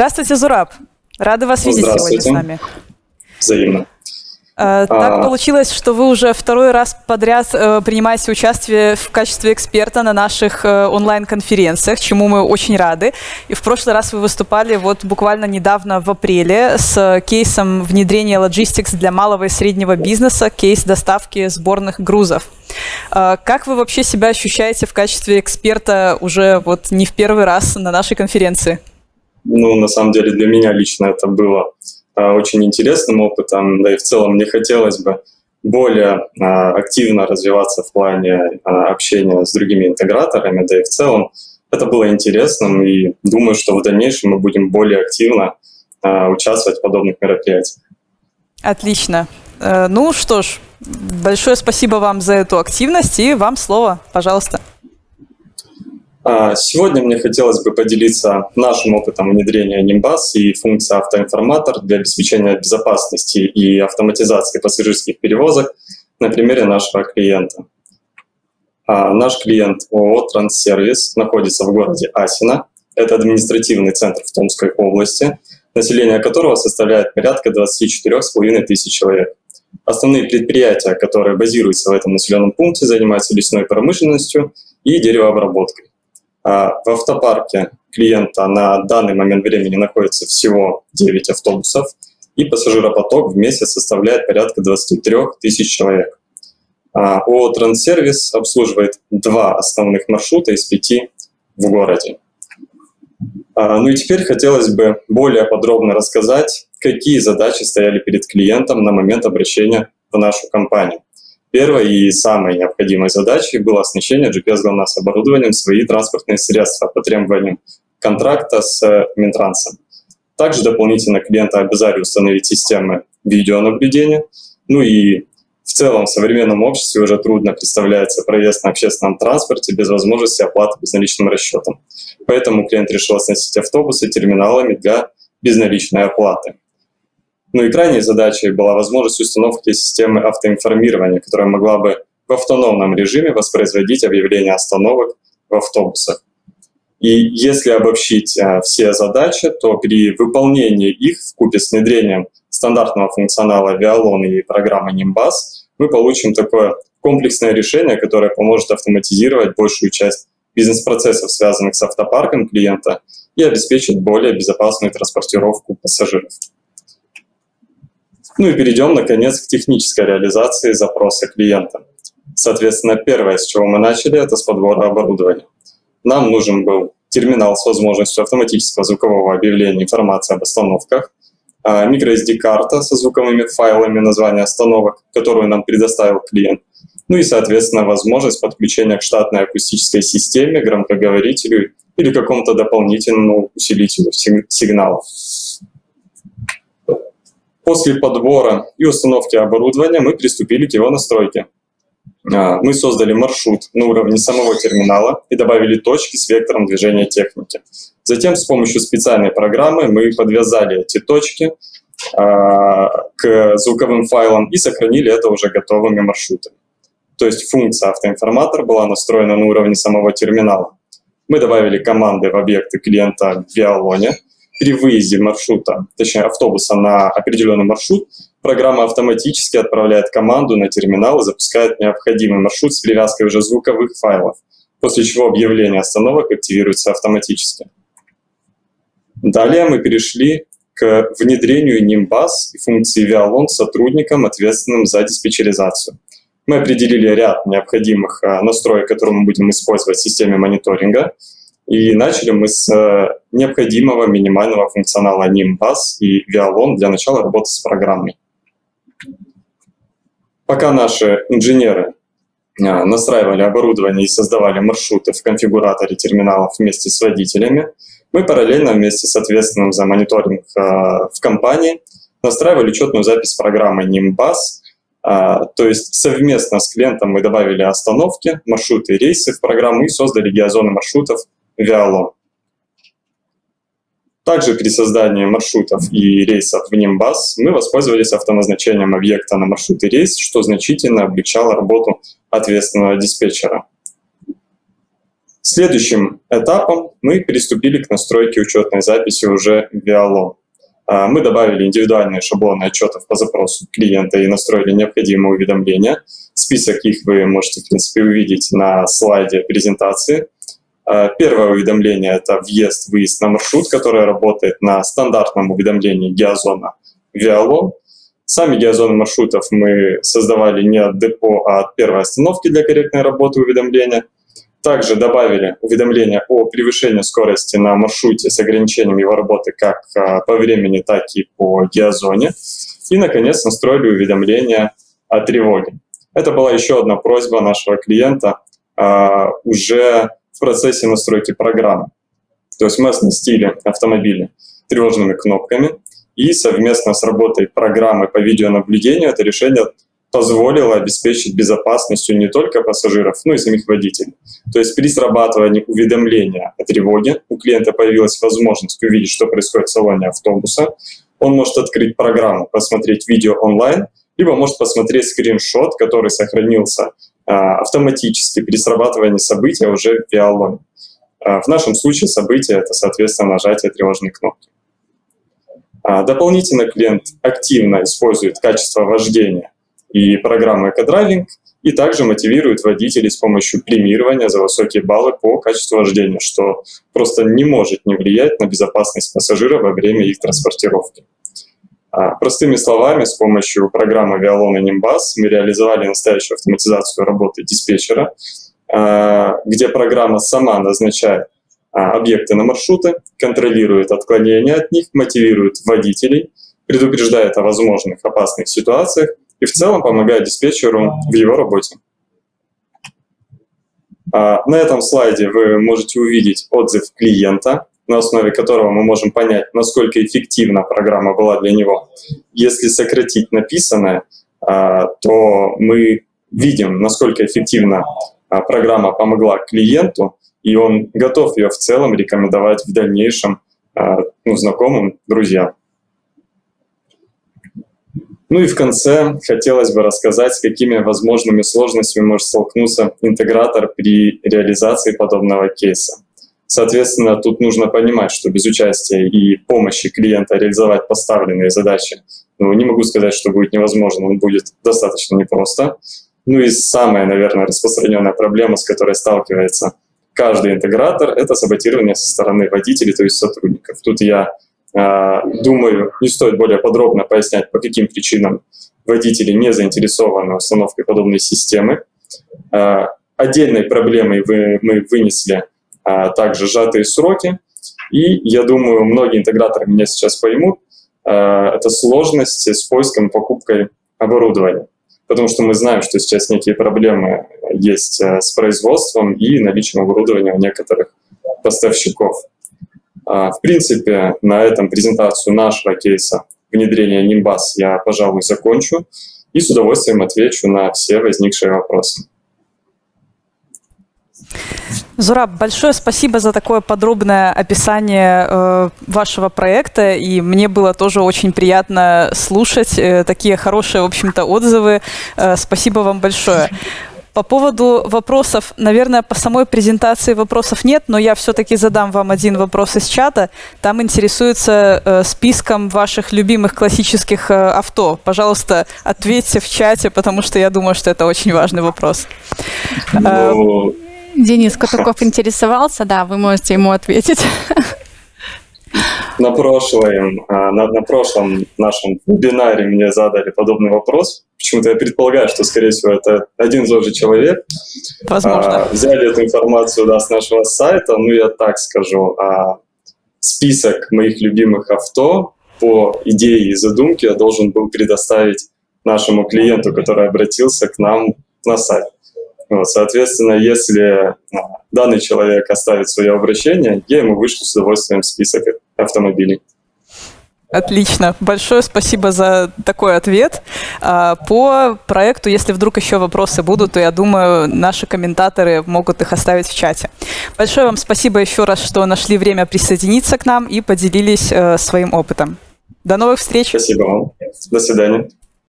Здравствуйте, Зураб. Рады вас видеть сегодня с нами. Взаимно. Э, так а... получилось, что вы уже второй раз подряд э, принимаете участие в качестве эксперта на наших э, онлайн-конференциях, чему мы очень рады. И в прошлый раз вы выступали вот буквально недавно в апреле с кейсом внедрения Logistics для малого и среднего бизнеса, кейс доставки сборных грузов. Как вы вообще себя ощущаете в качестве эксперта уже вот не в первый раз на нашей конференции? Ну, на самом деле для меня лично это было а, очень интересным опытом, да и в целом мне хотелось бы более а, активно развиваться в плане а, общения с другими интеграторами, да и в целом это было интересным, и думаю, что в дальнейшем мы будем более активно участвовать в подобных мероприятиях. Отлично. Э, ну что ж, большое спасибо вам за эту активность, и вам слово, пожалуйста. А, сегодня мне хотелось бы поделиться нашим опытом внедрения Nimbus и функции автоинформатор для обеспечения безопасности и автоматизации пассажирских перевозок на примере нашего клиента. А, наш клиент ООО «Транссервис» находится в городе Асино. Это административный центр в Томской области, население которого составляет порядка 24,5 тысяч человек. Основные предприятия, которые базируются в этом населенном пункте, занимаются лесной промышленностью и деревообработкой. А, в автопарке клиента на данный момент времени находится всего 9 автобусов, и пассажиропоток в месяц составляет порядка 23 тысяч человек. А, ООО «Транссервис» обслуживает два основных маршрута из пяти в городе. А, ну и теперь хотелось бы более подробно рассказать, какие задачи стояли перед клиентом на момент обращения в нашу компанию. Первой и самой необходимой задачей было оснащение GPS-ГЛОНАСС оборудованием свои транспортные средства по требованиям контракта с Минтрансом. Также дополнительно клиента обязали установить системы видеонаблюдения. Ну и в целом в современном обществе уже трудно представляется проезд на общественном транспорте без возможности оплаты безналичным расчетом. Поэтому клиент решил оснастить автобусы терминалами для безналичной оплаты. Ну и крайней задачей была возможность установки системы автоинформирования, которая могла бы в автономном режиме воспроизводить объявления остановок в автобусах. И если обобщить а, все задачи, то при выполнении их в купе с внедрением стандартного функционала Vialon и программы Nimbus мы получим такое комплексное решение, которое поможет автоматизировать большую часть бизнес-процессов, связанных с автопарком клиента, и обеспечить более безопасную транспортировку пассажиров. Ну и перейдем, наконец, к технической реализации запроса клиента. Соответственно, первое, с чего мы начали, это с подбора оборудования. Нам нужен был терминал с возможностью автоматического звукового объявления информации об остановках, а, microSD-карта со звуковыми файлами названия остановок, которую нам предоставил клиент, ну и, соответственно, возможность подключения к штатной акустической системе, громкоговорителю или какому-то дополнительному усилителю сигнала. После подбора и установки оборудования мы приступили к его настройке. А, мы создали маршрут на уровне самого терминала и добавили точки с вектором движения техники. Затем с помощью специальной программы мы подвязали эти точки а, к звуковым файлам и сохранили это уже готовыми маршрутами. То есть функция автоинформатор была настроена на уровне самого терминала. Мы добавили команды в объекты клиента в Виалоне, при выезде маршрута, точнее автобуса на определенный маршрут, программа автоматически отправляет команду на терминал и запускает необходимый маршрут с привязкой уже звуковых файлов, после чего объявление остановок активируется автоматически. Далее мы перешли к внедрению Nimbus и функции Vialon сотрудникам, ответственным за диспетчеризацию. Мы определили ряд необходимых а, настроек, которые мы будем использовать в системе мониторинга, и начали мы с э, необходимого минимального функционала Nimbus и Vialon для начала работы с программой. Пока наши инженеры э, настраивали оборудование и создавали маршруты в конфигураторе терминалов вместе с водителями, мы параллельно вместе с ответственным за мониторинг э, в компании настраивали учетную запись программы Nimbus, то есть совместно с клиентом мы добавили остановки, маршруты рейсы в программу и создали геозоны маршрутов Виалон. Также при создании маршрутов и рейсов в Nimbus мы воспользовались автоназначением объекта на маршрут и рейс, что значительно облегчало работу ответственного диспетчера. Следующим этапом мы приступили к настройке учетной записи уже в Vialon. А, мы добавили индивидуальные шаблоны отчетов по запросу клиента и настроили необходимые уведомления. Список их вы можете, в принципе, увидеть на слайде презентации. А, первое уведомление – это въезд-выезд на маршрут, который работает на стандартном уведомлении геозона Vialon. Сами геозоны маршрутов мы создавали не от депо, а от первой остановки для корректной работы уведомления – также добавили уведомления о превышении скорости на маршруте с ограничением его работы как а, по времени, так и по геозоне. И, наконец, настроили уведомления о тревоге. Это была еще одна просьба нашего клиента а, уже в процессе настройки программы. То есть мы оснастили автомобили тревожными кнопками, и совместно с работой программы по видеонаблюдению это решение позволило обеспечить безопасностью не только пассажиров, но и самих водителей. То есть при срабатывании уведомления о тревоге у клиента появилась возможность увидеть, что происходит в салоне автобуса. Он может открыть программу, посмотреть видео онлайн, либо может посмотреть скриншот, который сохранился автоматически при срабатывании события уже в Vialone. А, в нашем случае событие — это, соответственно, нажатие тревожной кнопки. А, дополнительно клиент активно использует качество вождения и программы «Экодрайвинг», и также мотивирует водителей с помощью премирования за высокие баллы по качеству вождения, что просто не может не влиять на безопасность пассажира во время их транспортировки. А, простыми словами, с помощью программы Vialon и Nimbus мы реализовали настоящую автоматизацию работы диспетчера, а, где программа сама назначает а, объекты на маршруты, контролирует отклонения от них, мотивирует водителей, предупреждает о возможных опасных ситуациях и в целом помогает диспетчеру в его работе. На этом слайде вы можете увидеть отзыв клиента, на основе которого мы можем понять, насколько эффективна программа была для него. Если сократить написанное, а, то мы видим, насколько эффективно а, программа помогла клиенту, и он готов ее в целом рекомендовать в дальнейшем ну, знакомым, друзьям. Ну и в конце хотелось бы рассказать, с какими возможными сложностями может столкнуться интегратор при реализации подобного кейса. Соответственно, тут нужно понимать, что без участия и помощи клиента реализовать поставленные задачи, ну, не могу сказать, что будет невозможно, он будет достаточно непросто. Ну и самая, наверное, распространенная проблема, с которой сталкивается каждый интегратор, это саботирование со стороны водителей, то есть сотрудников. Тут я а, думаю, не стоит более подробно пояснять, по каким причинам водители не заинтересованы в установке подобной системы. А, отдельной проблемой мы вынесли также сжатые сроки. И я думаю, многие интеграторы меня сейчас поймут, это сложность с поиском и покупкой оборудования. Потому что мы знаем, что сейчас некие проблемы есть с производством и наличием оборудования у некоторых поставщиков. А, в принципе, на этом презентацию нашего кейса внедрения Nimbus я, пожалуй, закончу и с удовольствием отвечу на все возникшие вопросы. Зураб, большое спасибо за такое подробное описание э, вашего проекта, и мне было тоже очень приятно слушать э, такие хорошие, в общем-то, отзывы. Э, спасибо вам большое. По поводу вопросов, наверное, по самой презентации вопросов нет, но я все-таки задам вам один вопрос из чата. Там интересуется э, списком ваших любимых классических э, авто. Пожалуйста, ответьте в чате, потому что я думаю, что это очень важный вопрос. Ну... Денис Катуков интересовался, да, вы можете ему ответить. На, прошлом, а, на, на прошлом нашем вебинаре мне задали подобный вопрос. Почему-то я предполагаю, что, скорее всего, это один и тот же человек. Возможно. А, взяли эту информацию да, с нашего сайта. Ну, я так скажу. А, список моих любимых авто по идее и задумке я должен был предоставить нашему клиенту, который обратился к нам на сайт. Вот, соответственно, если а, данный человек оставит свое обращение, я ему вышлю с удовольствием список автомобилей. Отлично. Большое спасибо за такой ответ. А, по проекту, если вдруг еще вопросы будут, то я думаю, наши комментаторы могут их оставить в чате. Большое вам спасибо еще раз, что нашли время присоединиться к нам и поделились э, своим опытом. До новых встреч. Спасибо вам. До свидания.